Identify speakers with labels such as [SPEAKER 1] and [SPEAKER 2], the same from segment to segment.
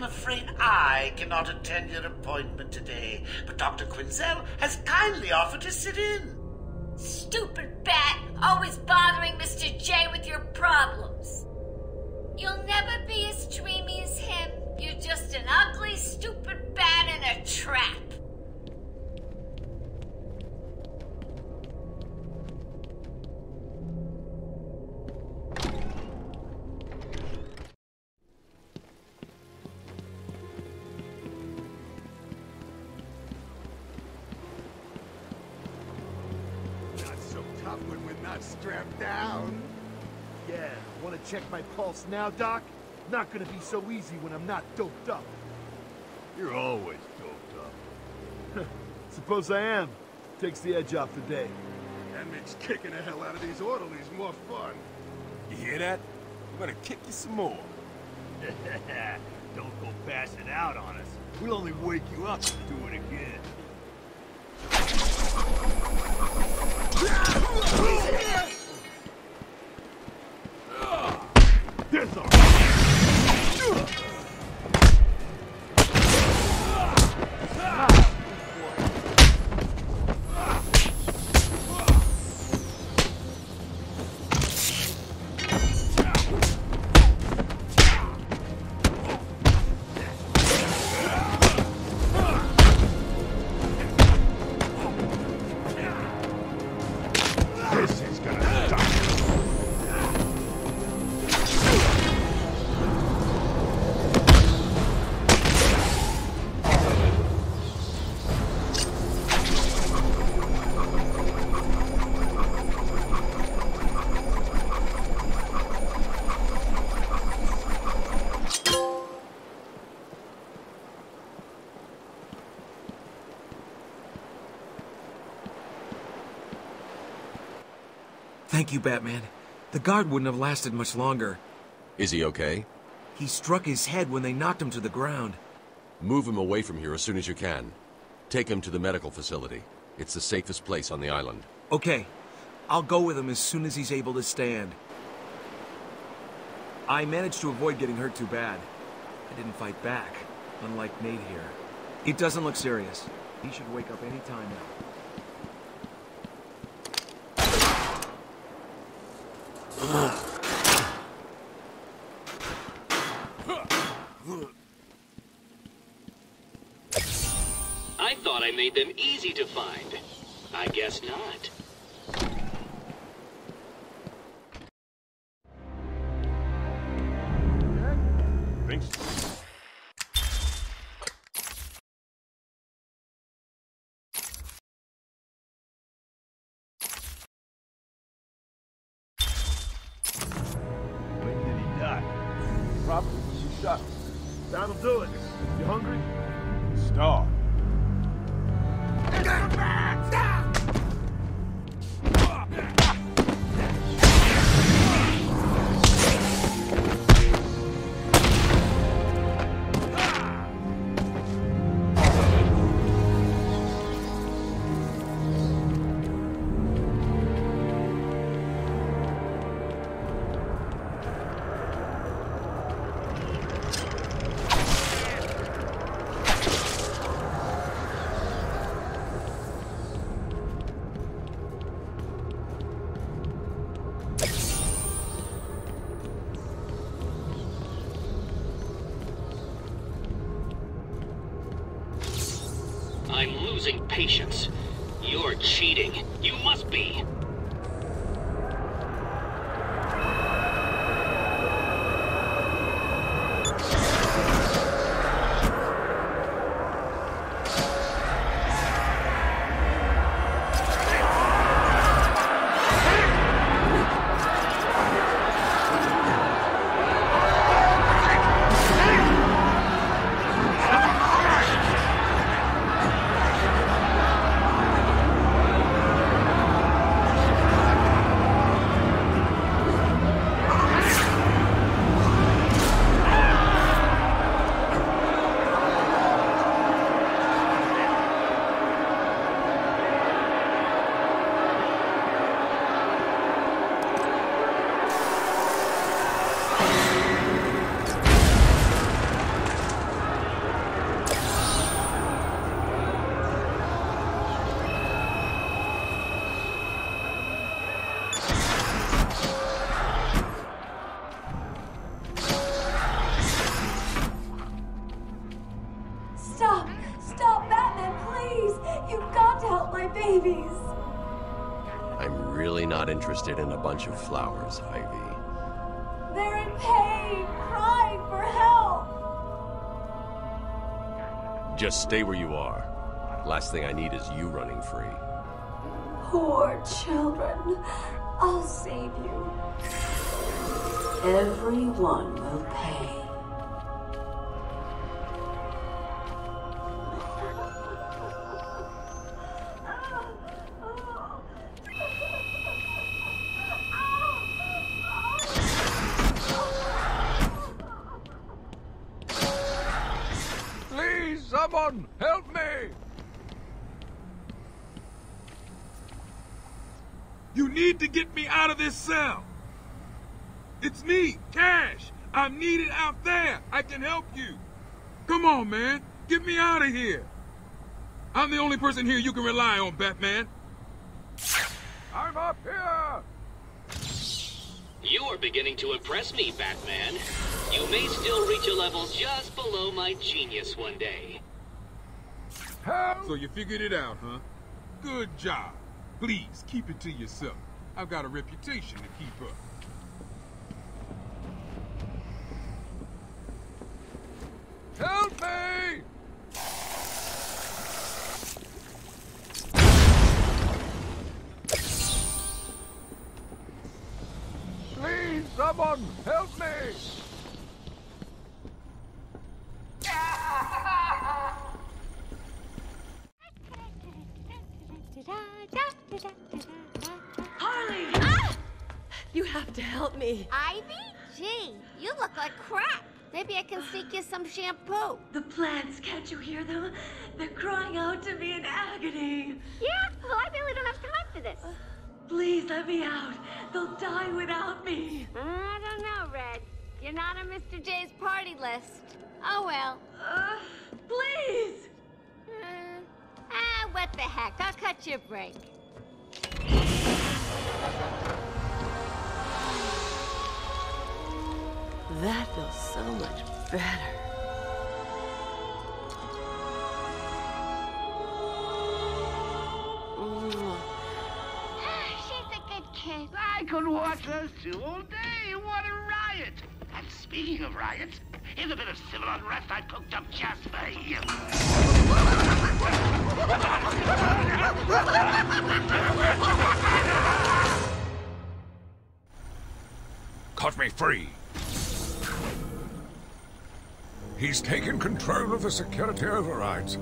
[SPEAKER 1] I'm afraid I cannot attend your appointment today, but Dr. Quinzel has kindly offered to sit in.
[SPEAKER 2] Stupid bat! Always bothering Mr. J with your problems. You'll never be as dreamy as him. You're just an ugly, stupid bat in a trap.
[SPEAKER 3] Pulse now, Doc? Not gonna be so easy when I'm not doped up.
[SPEAKER 4] You're always doped up.
[SPEAKER 3] Suppose I am. Takes the edge off the day.
[SPEAKER 4] That makes kicking the hell out of these orderlies more fun. You hear that? I'm gonna kick you some more.
[SPEAKER 5] Don't go passing out on us. We'll only wake you up to do it again.
[SPEAKER 6] Thank you, Batman. The guard wouldn't have lasted much longer.
[SPEAKER 7] Is he okay?
[SPEAKER 6] He struck his head when they knocked him to the ground.
[SPEAKER 7] Move him away from here as soon as you can. Take him to the medical facility. It's the safest place on the island.
[SPEAKER 6] Okay, I'll go with him as soon as he's able to stand. I managed to avoid getting hurt too bad. I didn't fight back, unlike Nate here. It doesn't look serious. He should wake up any time now.
[SPEAKER 8] Made them easy to find. I guess not. Patience. You're cheating. You must be.
[SPEAKER 7] Bunch of flowers, Ivy.
[SPEAKER 9] They're in pain, crying for help.
[SPEAKER 7] Just stay where you are. Last thing I need is you running free.
[SPEAKER 9] Poor children. I'll save you. Everyone will pay.
[SPEAKER 4] You. Come on, man. Get me out of here. I'm the only person here you can rely on, Batman.
[SPEAKER 10] I'm up here!
[SPEAKER 8] You are beginning to impress me, Batman. You may still reach a level just below my genius one day.
[SPEAKER 10] Help!
[SPEAKER 4] So you figured it out, huh? Good job. Please, keep it to yourself. I've got a reputation to keep up.
[SPEAKER 10] Help me! Please, someone, help me!
[SPEAKER 9] Harley!
[SPEAKER 2] Ah!
[SPEAKER 9] You have to help me.
[SPEAKER 2] Ivy? Gee, you look like crap. Maybe I can sneak you some shampoo.
[SPEAKER 9] The plants, can't you hear them? They're crying out to me in agony.
[SPEAKER 2] Yeah? Well, I really don't have time for this.
[SPEAKER 9] Please let me out. They'll die without me.
[SPEAKER 2] I don't know, Red. You're not on Mr. J's party list. Oh well.
[SPEAKER 9] Uh, please!
[SPEAKER 2] Uh, ah, what the heck? I'll cut your break.
[SPEAKER 9] That feels so much better. Mm.
[SPEAKER 2] She's a good kid.
[SPEAKER 1] I could watch those two all day. What a riot! And speaking of riots, here's a bit of civil unrest I cooked up just for you.
[SPEAKER 10] Cut me free! He's taken control of the security overrides.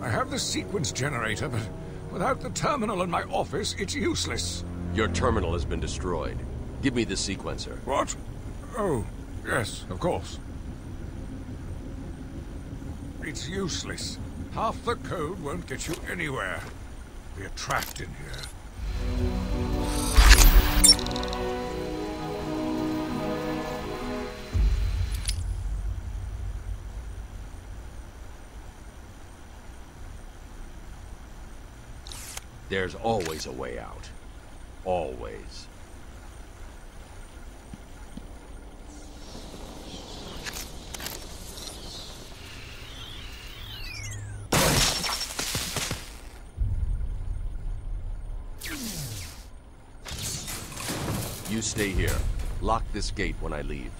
[SPEAKER 10] I have the sequence generator, but without the terminal in my office, it's useless.
[SPEAKER 7] Your terminal has been destroyed. Give me the sequencer.
[SPEAKER 10] What? Oh, yes, of course. It's useless. Half the code won't get you anywhere. We're trapped in here.
[SPEAKER 7] There's always a way out. Always. You stay here. Lock this gate when I leave.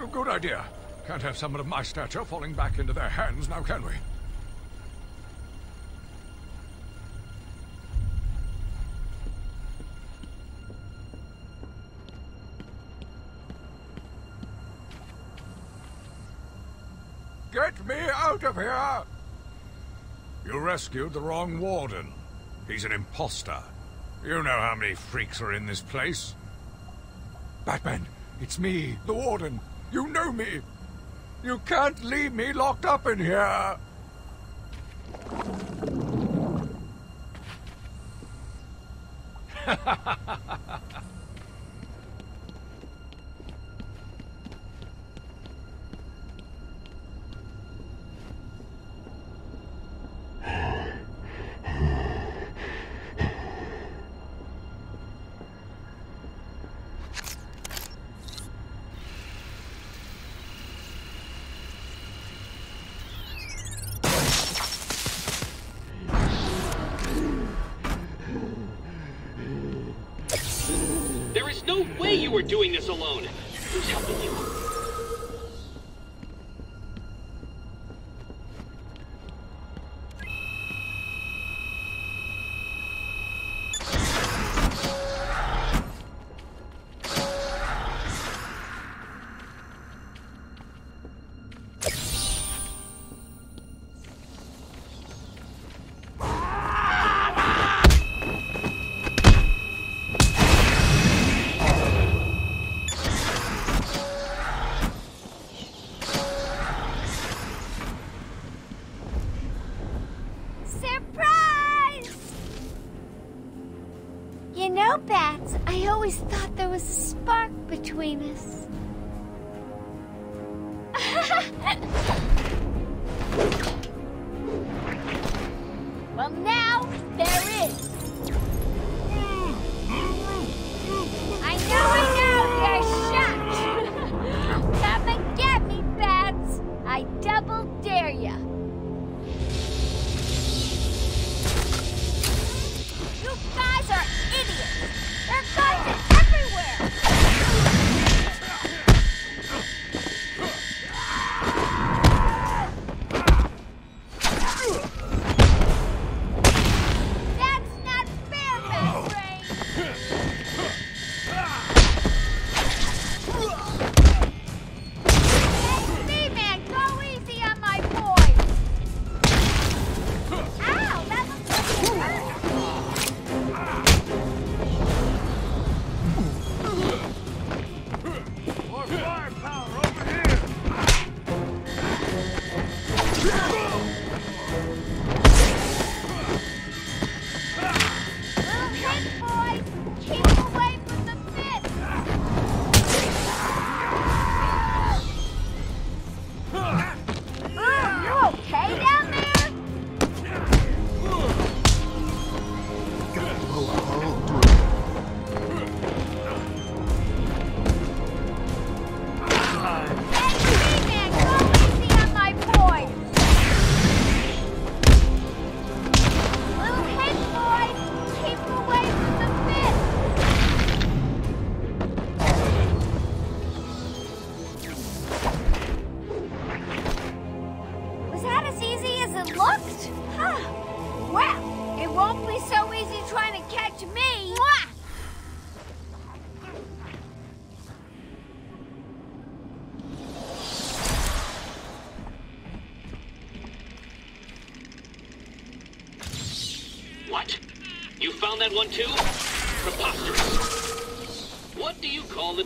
[SPEAKER 10] Oh, good idea. Can't have someone of my stature falling back into their hands now, can we? out of here! You rescued the wrong warden. He's an impostor. You know how many freaks are in this place. Batman, it's me, the warden. You know me. You can't leave me locked up in here.
[SPEAKER 2] you were doing this alone. Who's helping you?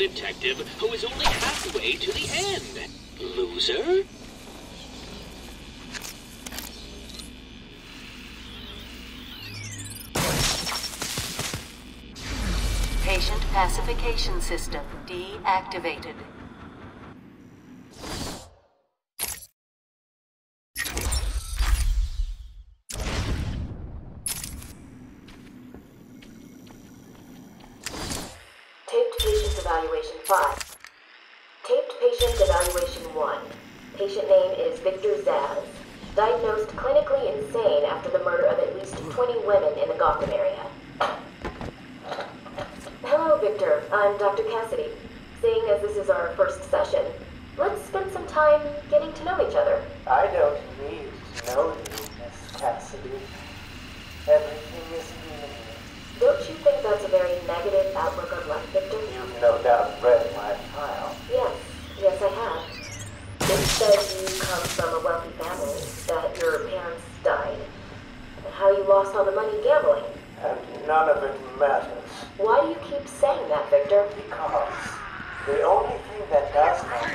[SPEAKER 2] Detective who is only halfway to the end? Loser?
[SPEAKER 11] Patient pacification system deactivated.
[SPEAKER 12] Taped patient evaluation 5. Taped patient evaluation 1. Patient name is Victor Zsasz. Diagnosed clinically insane after the murder of at least 20 women in the Gotham area. Hello, Victor. I'm Dr. Cassidy. Seeing as this is our first session, let's spend some time getting to know each other.
[SPEAKER 13] I don't need to know you, Miss Cassidy. Everything is new.
[SPEAKER 12] Don't you think that's a very negative outlook on life, Victor?
[SPEAKER 13] You've no doubt read my file.
[SPEAKER 12] Yes, yes, I have. It says you come from a wealthy family, that your parents died, and how you lost all the money gambling.
[SPEAKER 13] And none of it matters.
[SPEAKER 12] Why do you keep saying that, Victor?
[SPEAKER 13] Because the only thing that does matter.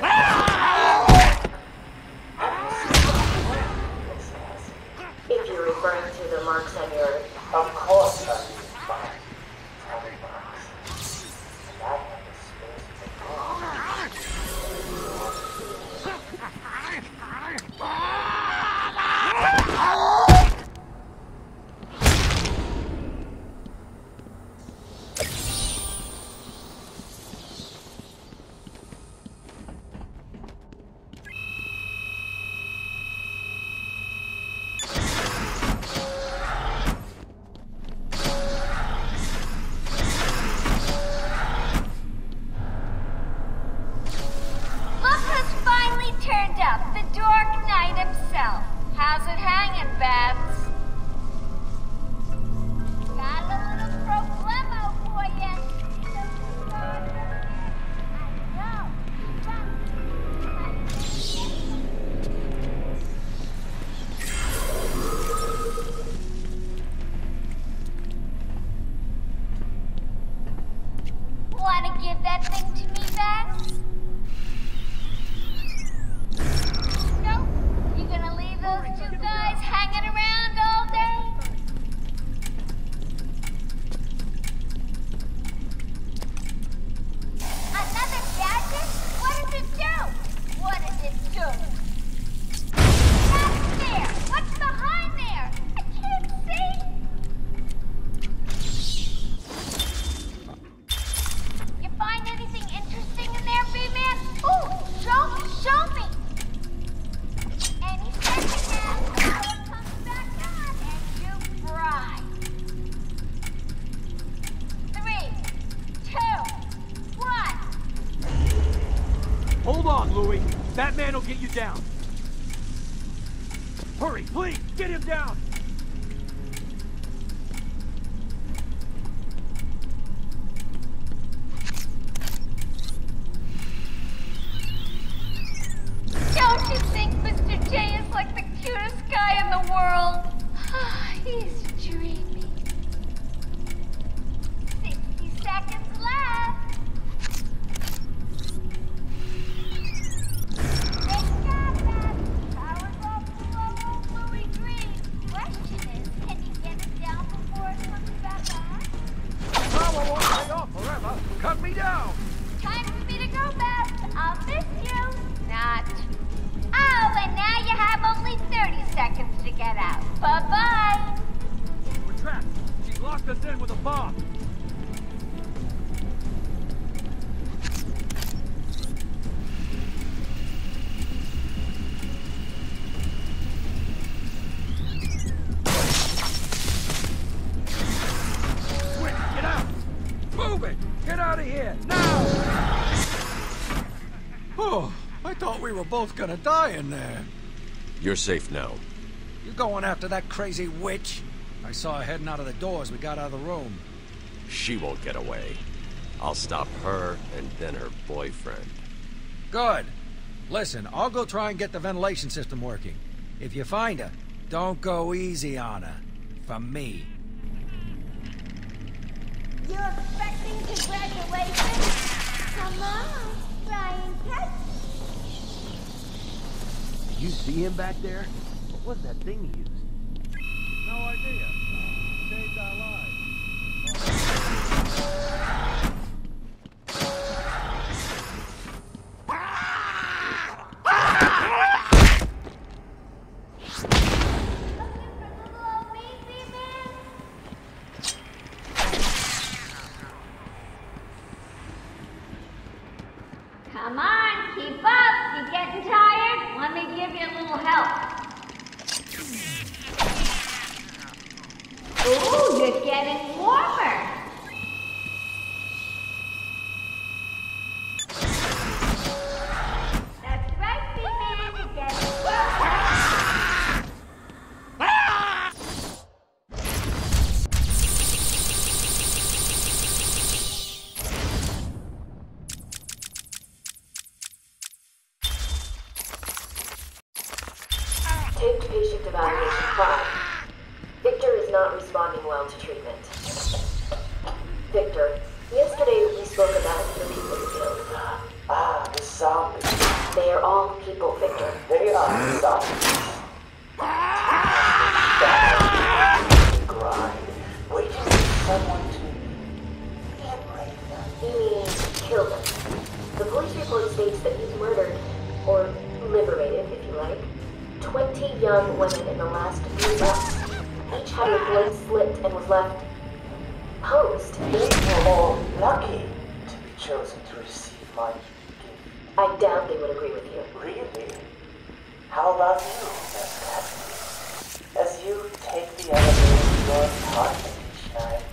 [SPEAKER 12] If you're referring to the marks on your...
[SPEAKER 13] Of course
[SPEAKER 2] turned up, the Dark Knight himself. How's it hanging, Babs?
[SPEAKER 5] Hurry, please, get him down.
[SPEAKER 3] Both gonna die in there.
[SPEAKER 7] You're safe now.
[SPEAKER 3] You going after that crazy witch? I saw her heading out of the door as we got out of the room.
[SPEAKER 7] She won't get away. I'll stop her and then her boyfriend.
[SPEAKER 3] Good. Listen, I'll go try and get the ventilation system working. If you find her, don't go easy on her. For me.
[SPEAKER 2] You're expecting congratulations? Come on, try and catch Did
[SPEAKER 5] you see him back there? What was that thing he used?
[SPEAKER 3] No idea. Saved our lives.
[SPEAKER 2] Come on, keep up. You getting tired? Let me give you a little help. Ooh, you're getting warmer. That's right, B-Man. You're getting warmer.
[SPEAKER 12] Taped patient evaluation 5. Victor is not responding well to treatment. Victor, yesterday we spoke about the people you killed.
[SPEAKER 13] Ah, the zombies.
[SPEAKER 12] They are all people, Victor.
[SPEAKER 13] They are zombies. Grind, waiting for someone to liberate them.
[SPEAKER 12] You mean kill them. The police report states that he's murdered, or liberated, if you like, 20 young women in the last three months. Her throat slit and was left posed.
[SPEAKER 13] They were all lucky to be chosen to receive my gift.
[SPEAKER 12] I doubt they would agree with you.
[SPEAKER 13] Really? How about you, Miss As you take the elevator to your apartment each night,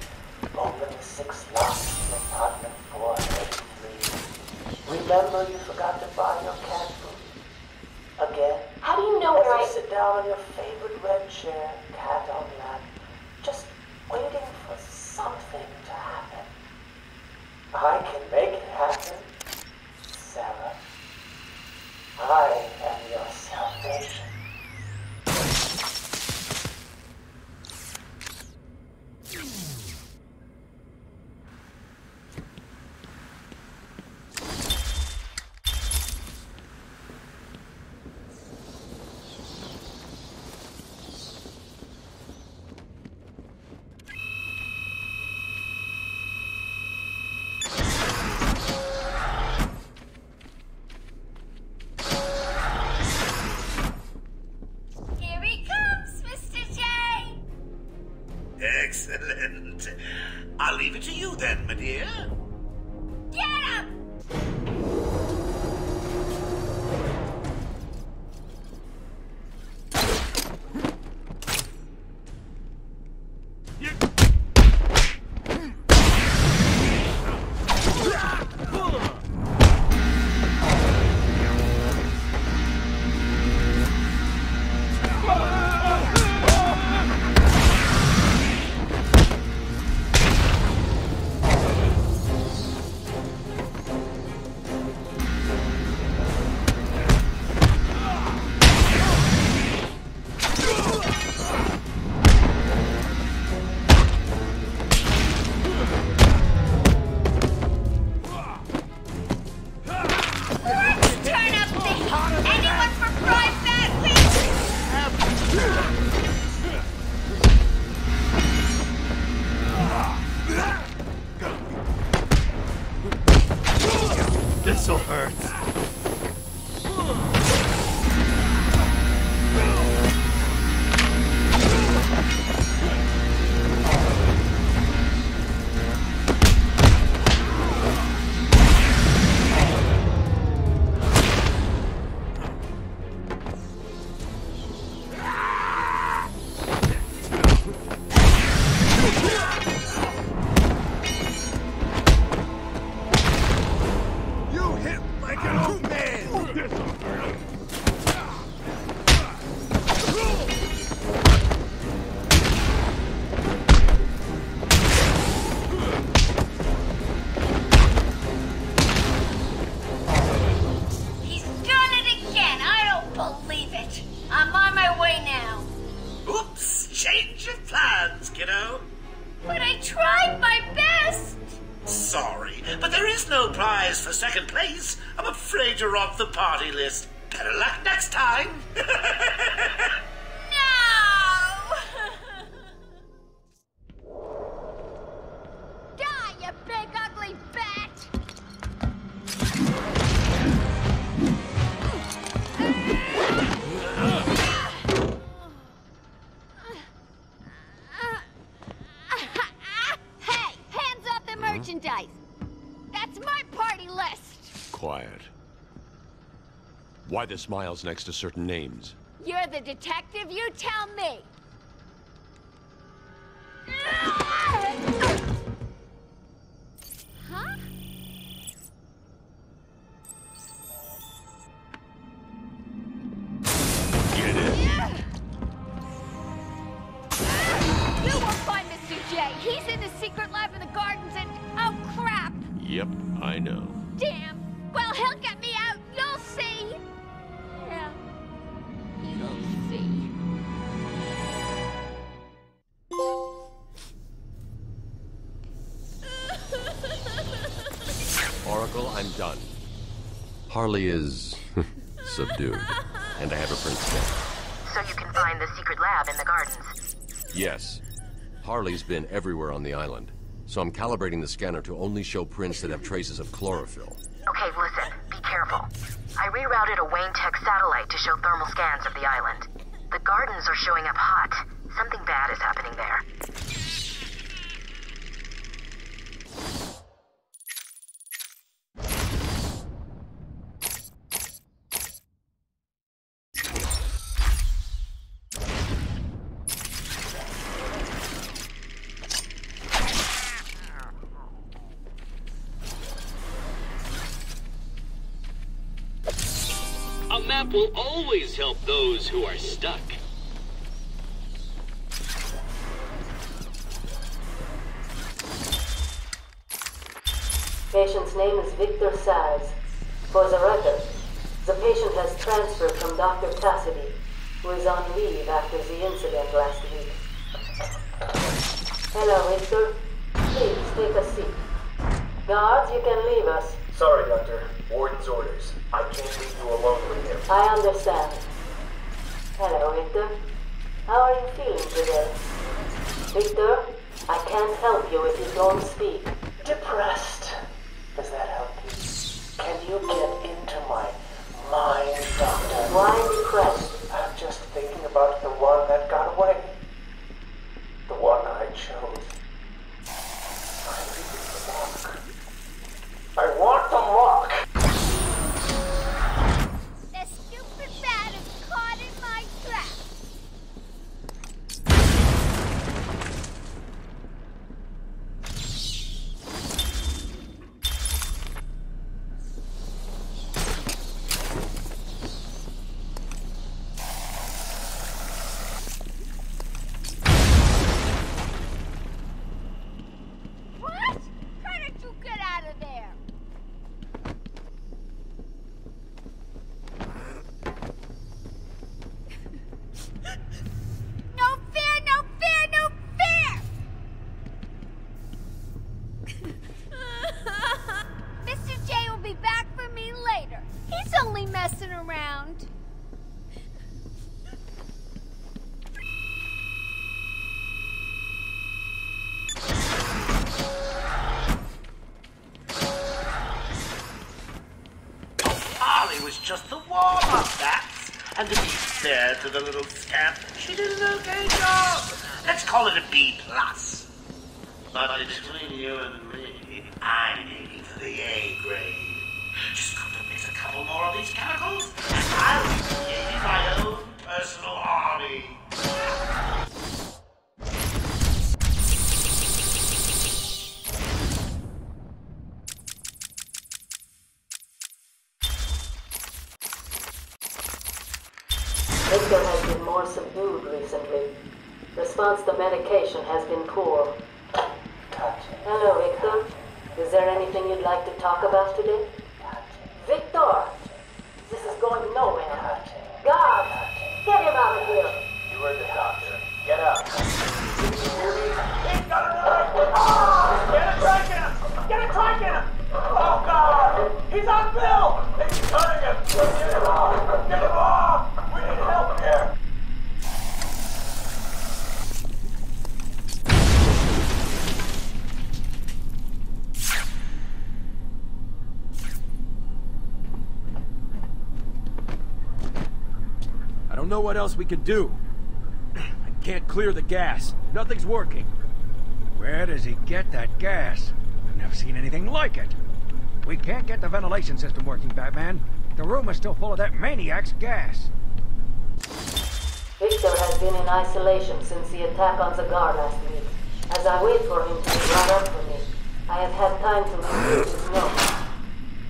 [SPEAKER 13] open the six locks to apartment 483. Remember you forgot to buy your cat food. Again?
[SPEAKER 14] How do you know where I...
[SPEAKER 13] sit down on your favorite red chair, cat on lap, just waiting for something to happen. I can make It
[SPEAKER 1] to you then, my dear.
[SPEAKER 15] I'm on my way now.
[SPEAKER 1] Oops, change of plans, kiddo.
[SPEAKER 15] But I tried my best.
[SPEAKER 1] Sorry, but there is no prize for second place. I'm afraid you're off the party list. Better luck next time.
[SPEAKER 7] Why the smiles next to certain names?
[SPEAKER 2] You're the detective, you tell me!
[SPEAKER 7] Oracle, I'm done. Harley is subdued, and I have a print scan.
[SPEAKER 14] So you can find the secret lab in the gardens.
[SPEAKER 7] Yes. Harley's been everywhere on the island, so I'm calibrating the scanner to only show prints that have traces of chlorophyll.
[SPEAKER 14] Okay, listen. Be careful. I rerouted a Wayne Tech satellite to show thermal scans of the island. The gardens are showing up hot. Something bad is happening there.
[SPEAKER 8] Those who are stuck.
[SPEAKER 11] Patient's name is Victor Zsasz. For the record, the patient has transferred from Dr. Cassidy, who is on leave after the incident last week. Hello, Victor. Please take a seat. Guards, you can leave us.
[SPEAKER 16] Sorry, Doctor. Warden's orders. I can't leave you alone with him.
[SPEAKER 11] I understand. Hello, Victor. How are you feeling today? Victor, I can't help you if you don't speak.
[SPEAKER 13] Depressed. Does that help you? Can you get into my mind, Doctor?
[SPEAKER 11] Why depressed?
[SPEAKER 13] I'm just thinking about the one that got away. The one I chose. I need the mark. I want the mark!
[SPEAKER 2] The stupid bat is caught in my trap. What? How did you get out of there? No fear, no fear, no fear! Mr. J will be back for me later. He's only messing around.
[SPEAKER 1] Harley was just the warm-up, that's. And to be fair to the little scamp, she did an okay job. Let's call it a B plus. But between you and me, I'm aiming for the A grade. Just got to mix a couple more of these chemicals, and I'll be creating my own personal army.
[SPEAKER 11] Victor has been more subdued recently. Response to medication has been poor. Hello, Victor. Is there anything you'd like to talk about today? Victor! This is going nowhere. God! Get him out of here!
[SPEAKER 16] You heard the doctor. Get out.
[SPEAKER 1] He's got a knife! Ah! Get a crank in him! Get a crank in him! Oh, God! He's He's cutting! Get him off! Get him off! We need help here!
[SPEAKER 16] I don't know what else we can do. I can't clear the gas. Nothing's working.
[SPEAKER 10] Where does he get that gas? I've never seen anything like it. We can't get the ventilation system working, Batman. The room is still full of that maniac's gas.
[SPEAKER 11] Victor has been in isolation since the attack on the Zagar last week. As I wait for him to be brought up for me, I have had time to review his notes.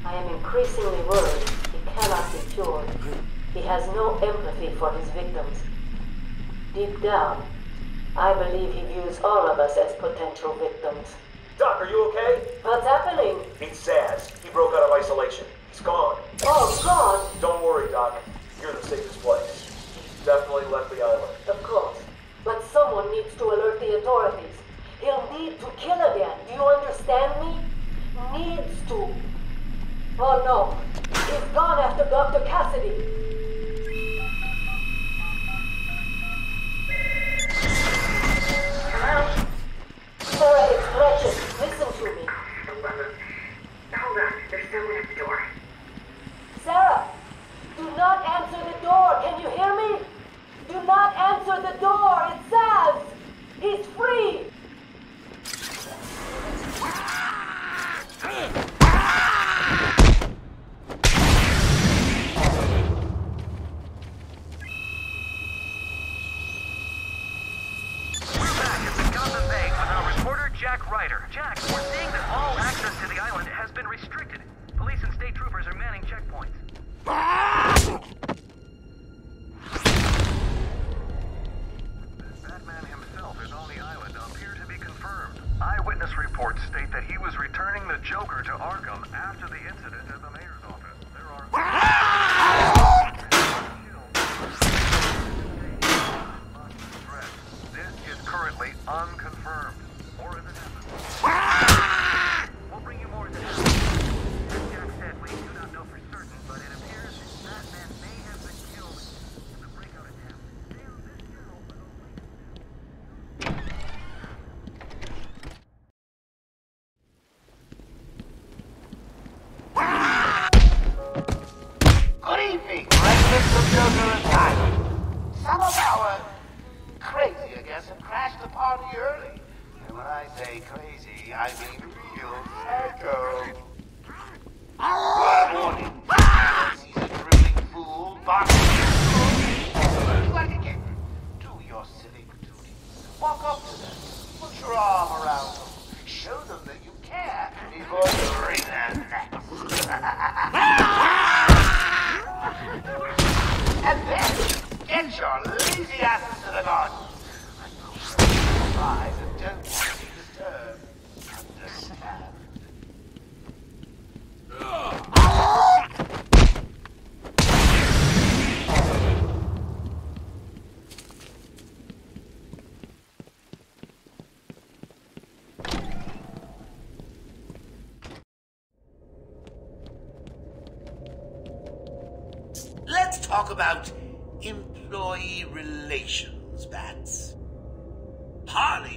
[SPEAKER 11] I am increasingly worried he cannot be cured. He has no empathy for his victims. Deep down, I believe he views all of us as potential victims.
[SPEAKER 16] Doc, are you okay?
[SPEAKER 11] What's happening?
[SPEAKER 16] It's Zsasz. He broke out of isolation. He's gone.
[SPEAKER 11] Oh, God!
[SPEAKER 16] Don't worry, Doc. You're in the safest place. He's definitely left the island.
[SPEAKER 11] Of course. But someone needs to alert the authorities. He'll need to kill again. Do you understand me? Needs to. Oh no. He's gone after Dr. Cassidy.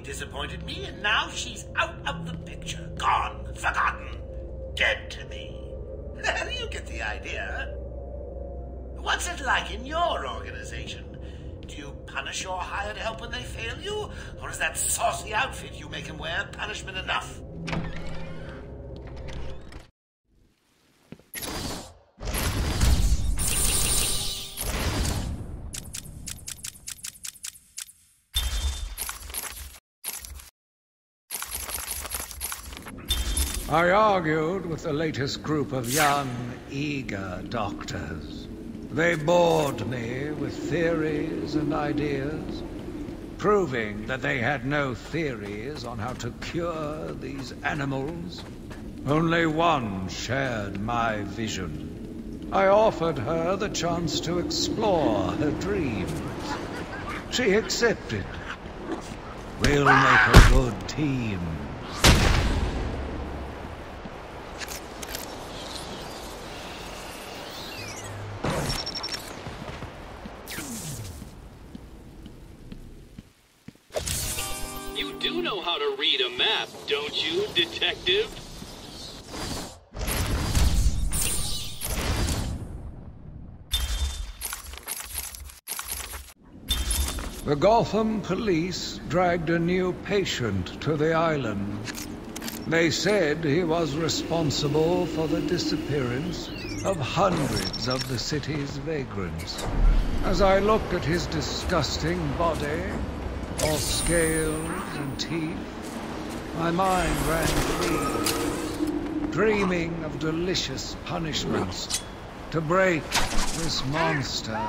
[SPEAKER 1] Disappointed me, and now she's out of the picture. Gone, forgotten, dead to me. you get the idea. What's it like in your organization? Do you punish your hired help when they fail you? Or is that saucy outfit you make 'em wear punishment enough?
[SPEAKER 10] I argued with the latest group of young, eager doctors. They bored me with theories and ideas, proving that they had no theories on how to cure these animals. Only one shared my vision. I offered her the chance to explore her dreams. She accepted. We'll make a good team.
[SPEAKER 8] Detective?
[SPEAKER 10] The Gotham police dragged a new patient to the island. They said he was responsible for the disappearance of hundreds of the city's vagrants. As I looked at his disgusting body, all scales and teeth, my mind ran free, dreaming of delicious punishments to break this monster.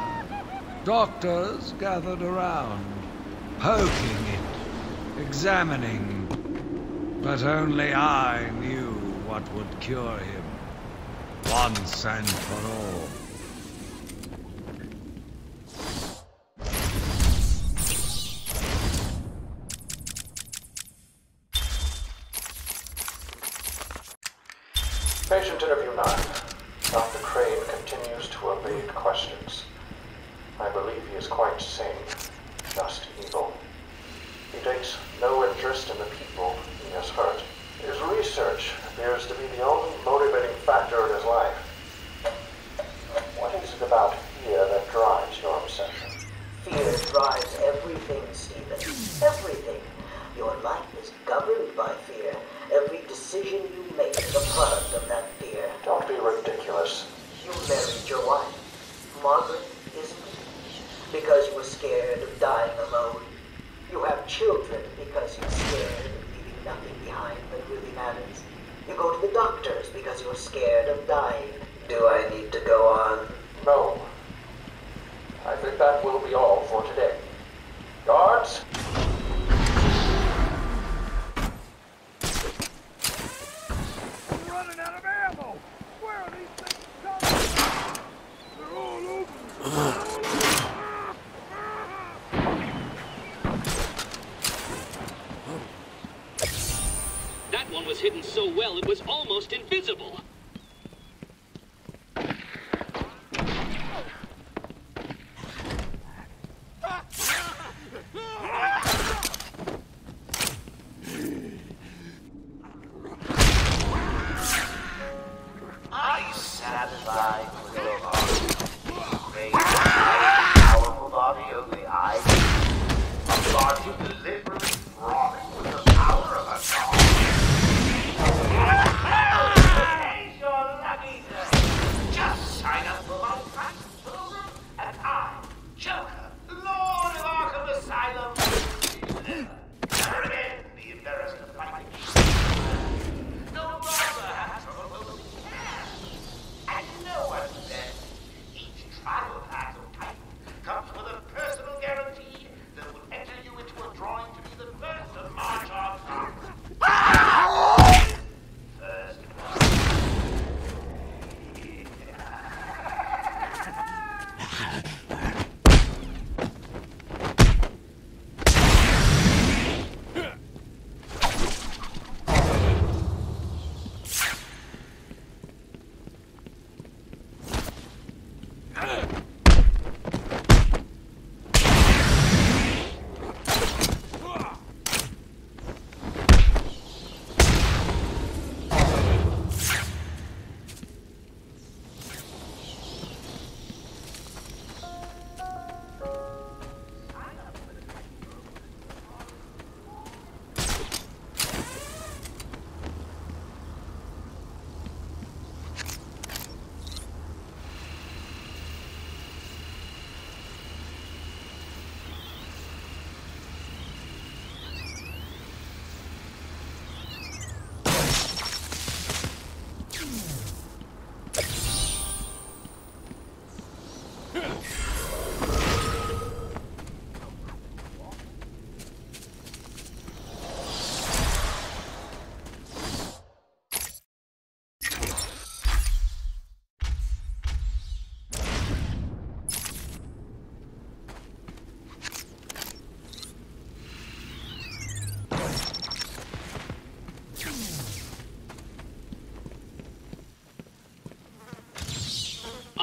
[SPEAKER 10] Doctors gathered around, poking it, examining, but only I knew what would cure him, once and for all.
[SPEAKER 17] Patient interview 9. Dr. Crane continues to evade questions. I believe he is quite sane, just evil. He takes no interest in the people he has hurt. His research appears to be the only motivating factor in his life. What is it about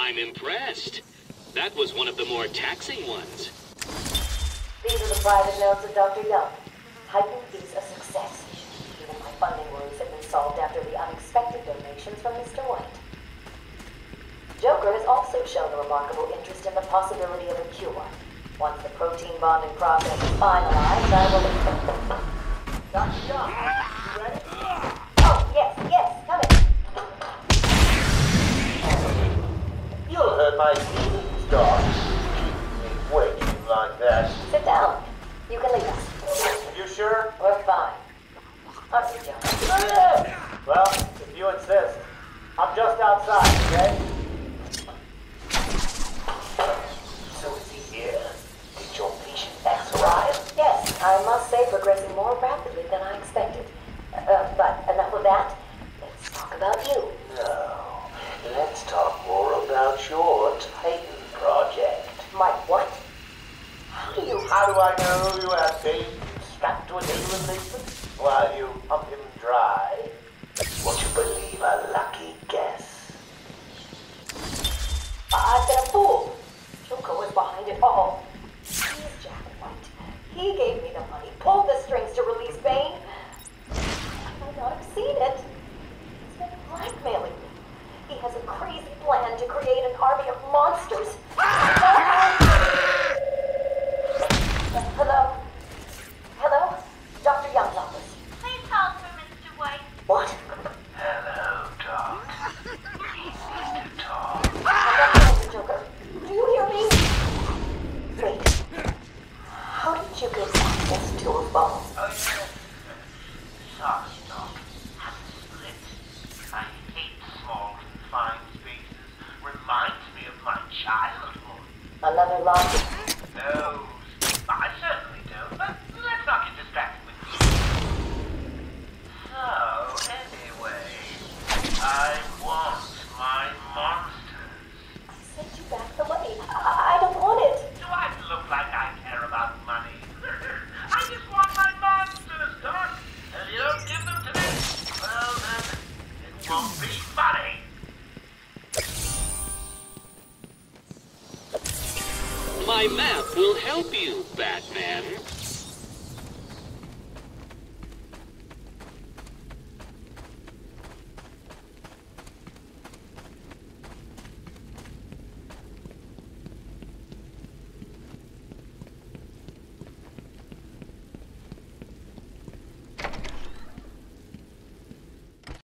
[SPEAKER 8] I'm impressed. That was one of the more taxing ones.
[SPEAKER 12] These are the private notes of Dr. Young. Titan is a success. Even my funding worries have been solved after the unexpected donations from Mr. White. Joker has also shown a remarkable interest in the possibility of a cure. Once the protein bonding process is finalized, I will...
[SPEAKER 1] Outside, okay? So is he here? Did your patient X arrive?
[SPEAKER 12] Yes, I must say progressing more rapidly than I expected. Uh, but enough of that. Let's talk about you.
[SPEAKER 1] No. Let's talk more about your Titan project.
[SPEAKER 12] My what?
[SPEAKER 1] How do you... How do I know you have Bane strapped to a needle basement while you
[SPEAKER 12] He gave me the money, pulled the strings to release Bane. I might not have seen it. He's been blackmailing me. He has a crazy plan to create an army of monsters.